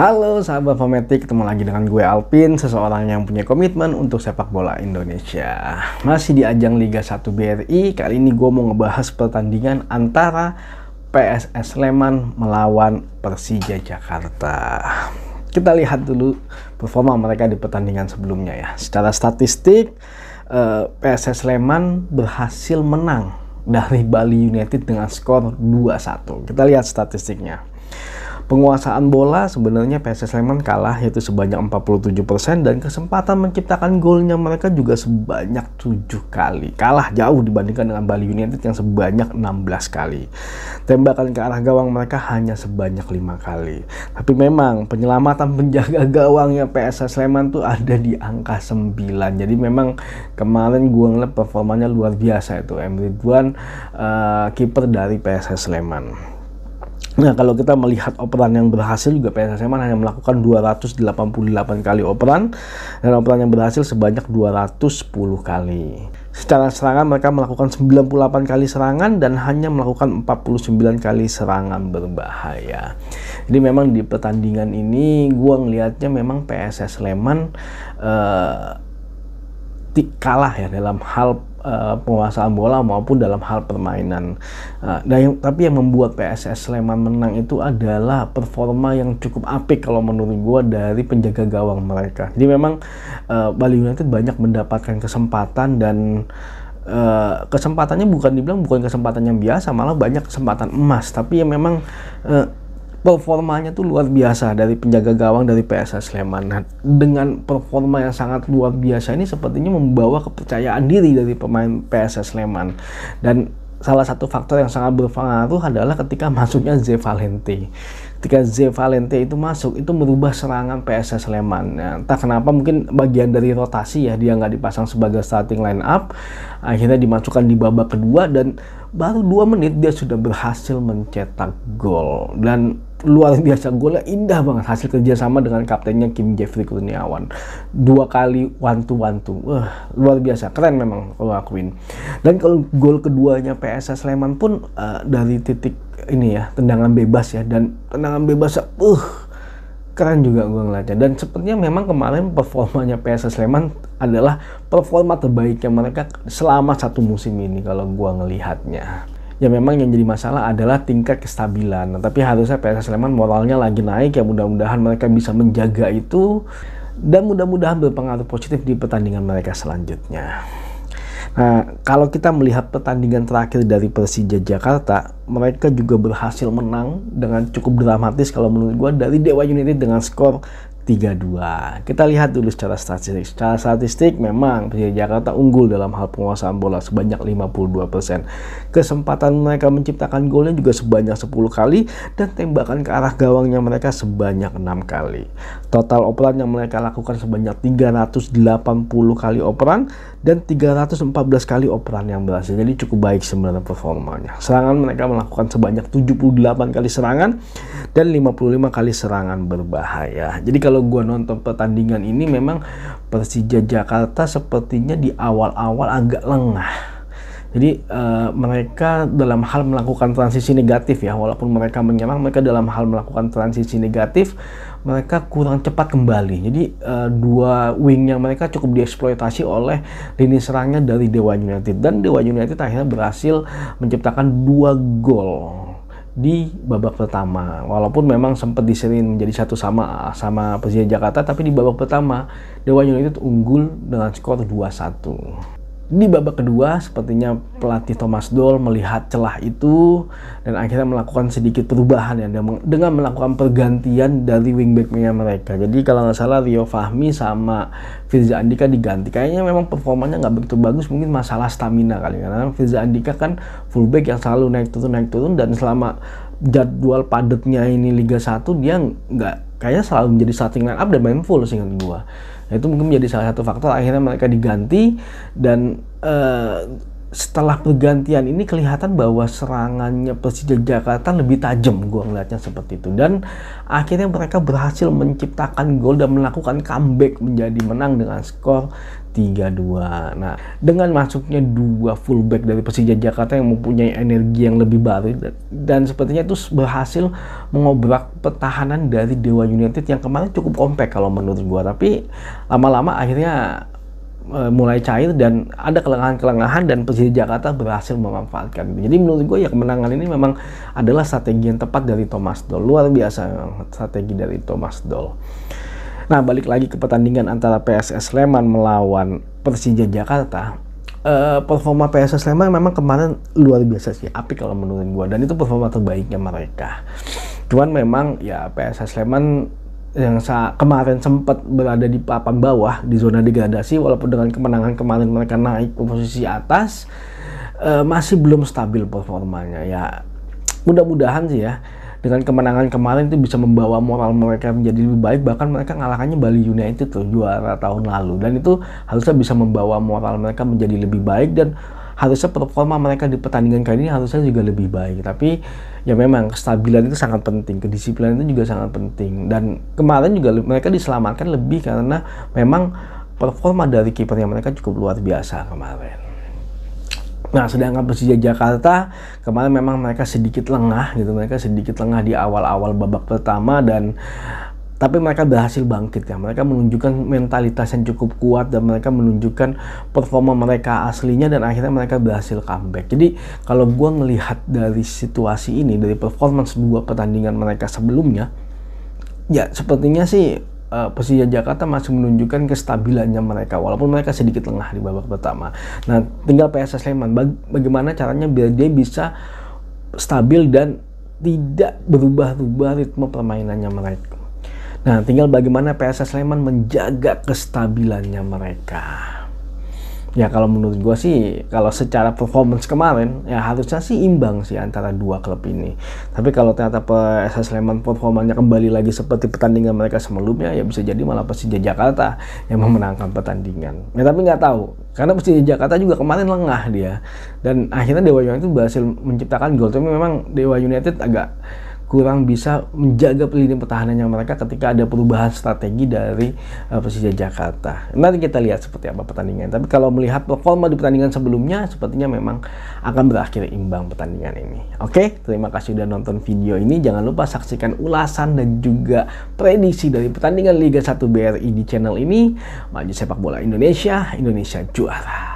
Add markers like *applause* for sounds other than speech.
Halo sahabat Fometik, ketemu lagi dengan gue Alpin, seseorang yang punya komitmen untuk sepak bola Indonesia. Masih di ajang Liga 1 BRI, kali ini gue mau ngebahas pertandingan antara PSS Sleman melawan Persija Jakarta. Kita lihat dulu performa mereka di pertandingan sebelumnya ya. Secara statistik, eh, PSS Sleman berhasil menang dari Bali United dengan skor 2-1. Kita lihat statistiknya penguasaan bola sebenarnya PSS Sleman kalah yaitu sebanyak 47% dan kesempatan menciptakan golnya mereka juga sebanyak 7 kali. Kalah jauh dibandingkan dengan Bali United yang sebanyak 16 kali. Tembakan ke arah gawang mereka hanya sebanyak 5 kali. Tapi memang penyelamatan penjaga *laughs* gawangnya PSS Sleman tuh ada di angka 9. Jadi memang kemarin gua ngeliat performanya luar biasa itu Emre Ridwan uh, kiper dari PSS Sleman. Nah, kalau kita melihat operan yang berhasil juga PSS Sleman hanya melakukan 288 kali operan dan operan yang berhasil sebanyak 210 kali. Secara serangan mereka melakukan 98 kali serangan dan hanya melakukan 49 kali serangan berbahaya. Jadi memang di pertandingan ini gua ngelihatnya memang PSS Sleman uh, kalah ya dalam hal uh, penguasaan bola maupun dalam hal permainan. Dan yang, tapi yang membuat PSS Sleman menang itu adalah performa yang cukup apik kalau menurut gue dari penjaga gawang mereka. Jadi memang uh, Bali United banyak mendapatkan kesempatan dan Uh, kesempatannya bukan dibilang bukan kesempatan yang biasa malah banyak kesempatan emas tapi yang memang performanya tuh luar biasa dari penjaga gawang dari PSS Sleman. Nah, dengan performa yang sangat luar biasa ini sepertinya membawa kepercayaan diri dari pemain PSS Sleman. Dan salah satu faktor yang sangat berpengaruh adalah ketika masuknya Z Valente. Ketika Z Valente itu masuk, itu merubah serangan PSS Sleman. Nah, entah kenapa mungkin bagian dari rotasi ya, dia nggak dipasang sebagai starting line up, akhirnya dimasukkan di babak kedua dan baru dua menit dia sudah berhasil mencetak gol dan luar biasa. Golnya indah banget hasil kerjasama dengan kaptennya Kim Jeffrey Kurniawan. Dua kali one to one to wah luar biasa. Keren memang kalau akuin dan kalau gol keduanya PSS Sleman pun uh, dari titik ini ya tendangan bebas ya. Dan tendangan bebas uh keren juga gue ngeliatnya. Dan sepertinya memang kemarin performanya PSS Sleman adalah performa terbaiknya mereka selama satu musim ini kalau gue ngelihatnya ya memang yang jadi masalah adalah tingkat kestabilan. Nah, tapi harusnya PSS Sleman moralnya lagi naik ya mudah-mudahan mereka bisa menjaga itu dan mudah-mudahan berpengaruh positif di pertandingan mereka selanjutnya. Nah, kalau kita melihat pertandingan terakhir dari Persija Jakarta, mereka juga berhasil menang dengan cukup dramatis kalau menurut gue dari Dewa United dengan skor 3-2. Kita lihat dulu secara statistik. Secara statistik memang Persija Jakarta unggul dalam hal penguasaan bola sebanyak 52%. Kesempatan mereka menciptakan golnya juga sebanyak 10 kali dan tembakan ke arah gawangnya mereka sebanyak 6 kali. Total operan yang mereka lakukan sebanyak 380 kali operan dan 314 kali operan yang berhasil. Jadi cukup baik sebenarnya performanya. Serangan mereka melakukan sebanyak 78 kali serangan dan 55 kali serangan berbahaya. Jadi kalau gue nonton pertandingan ini memang Persija Jakarta sepertinya di awal-awal agak lengah. Jadi uh, mereka dalam hal melakukan transisi negatif ya, walaupun mereka menyerang, mereka dalam hal melakukan transisi negatif, mereka kurang cepat kembali. Jadi uh, dua wingnya mereka cukup dieksploitasi oleh lini serangnya dari Dewa United dan Dewa United akhirnya berhasil menciptakan dua gol di babak pertama. Walaupun memang sempat diserin menjadi satu sama sama Persija Jakarta, tapi di babak pertama Dewa United unggul dengan skor 2-1. Di babak kedua, sepertinya pelatih Thomas Doll melihat celah itu dan akhirnya melakukan sedikit perubahan ya dengan melakukan pergantian dari wingbacknya mereka. Jadi kalau nggak salah Rio Fahmi sama Firza Andika diganti. Kayaknya memang performanya nggak begitu bagus, mungkin masalah stamina kali ya. karena Firza Andika kan fullback yang selalu naik turun naik turun dan selama jadwal padatnya ini Liga 1 dia nggak kayaknya selalu menjadi starting line up dan main full sehingga gua. Nah, itu mungkin menjadi salah satu faktor akhirnya mereka diganti dan uh, setelah pergantian ini kelihatan bahwa serangannya Persija Jakarta lebih tajam gue ngeliatnya seperti itu. Dan akhirnya mereka berhasil menciptakan gol dan melakukan comeback menjadi menang dengan skor 3-2 nah dengan masuknya dua fullback dari Persija Jakarta yang mempunyai energi yang lebih baru dan, sepertinya itu berhasil mengobrak pertahanan dari Dewa United yang kemarin cukup kompak kalau menurut gue tapi lama-lama akhirnya mulai cair dan ada kelengahan-kelengahan dan Persija Jakarta berhasil memanfaatkan. Jadi menurut gue ya kemenangan ini memang adalah strategi yang tepat dari Thomas Doll. Luar biasa strategi dari Thomas Doll. Nah balik lagi ke pertandingan antara PSS Sleman melawan Persija Jakarta. Uh, performa PSS Sleman memang kemarin luar biasa sih, apik kalau menurut gue dan itu performa terbaiknya mereka. Cuman memang ya PSS Sleman yang kemarin sempat berada di papan bawah di zona degradasi walaupun dengan kemenangan kemarin mereka naik ke posisi atas uh, masih belum stabil performanya ya. Mudah-mudahan sih ya dengan kemenangan kemarin itu bisa membawa moral mereka menjadi lebih baik bahkan mereka ngalahkannya Bali United tuh juara tahun lalu. Dan itu harusnya bisa membawa moral mereka menjadi lebih baik dan harusnya performa mereka di pertandingan kali ini harusnya juga lebih baik. Tapi ya memang kestabilan itu sangat penting kedisiplinan itu juga sangat penting. Dan kemarin juga mereka diselamatkan lebih karena memang performa dari kipernya mereka cukup luar biasa kemarin. Nah, sedangkan Persija Jakarta kemarin memang mereka sedikit lengah gitu, mereka sedikit lengah di awal-awal babak pertama dan tapi mereka berhasil bangkit ya mereka menunjukkan mentalitas yang cukup kuat dan mereka menunjukkan performa mereka aslinya dan akhirnya mereka berhasil comeback jadi kalau gue melihat dari situasi ini dari performance dua pertandingan mereka sebelumnya ya sepertinya sih uh, Persija Jakarta masih menunjukkan kestabilannya mereka walaupun mereka sedikit lengah di babak pertama. Nah, tinggal PSS Sleman baga bagaimana caranya biar dia bisa stabil dan tidak berubah-ubah ritme permainannya mereka. Nah, tinggal bagaimana PSS Sleman menjaga kestabilannya mereka. Ya kalau menurut gue sih, kalau secara performance kemarin, ya harusnya sih imbang sih antara dua klub ini. Tapi kalau ternyata PSS Sleman performanya kembali lagi seperti pertandingan mereka sebelumnya, ya bisa jadi malah Persija Jakarta yang memenangkan pertandingan. Ya tapi nggak tahu, karena Persija Jakarta juga kemarin lengah dia. Dan akhirnya Dewa United berhasil menciptakan gol, tapi memang Dewa United agak kurang bisa menjaga lini pertahanannya mereka ketika ada perubahan strategi dari uh, Persija Jakarta. Nanti kita lihat seperti apa pertandingan. Tapi kalau melihat performa di pertandingan sebelumnya, sepertinya memang akan berakhir imbang pertandingan ini. Oke, terima kasih sudah nonton video ini. Jangan lupa saksikan ulasan dan juga prediksi dari pertandingan Liga 1 BRI di channel ini. Maju sepak bola Indonesia, Indonesia juara.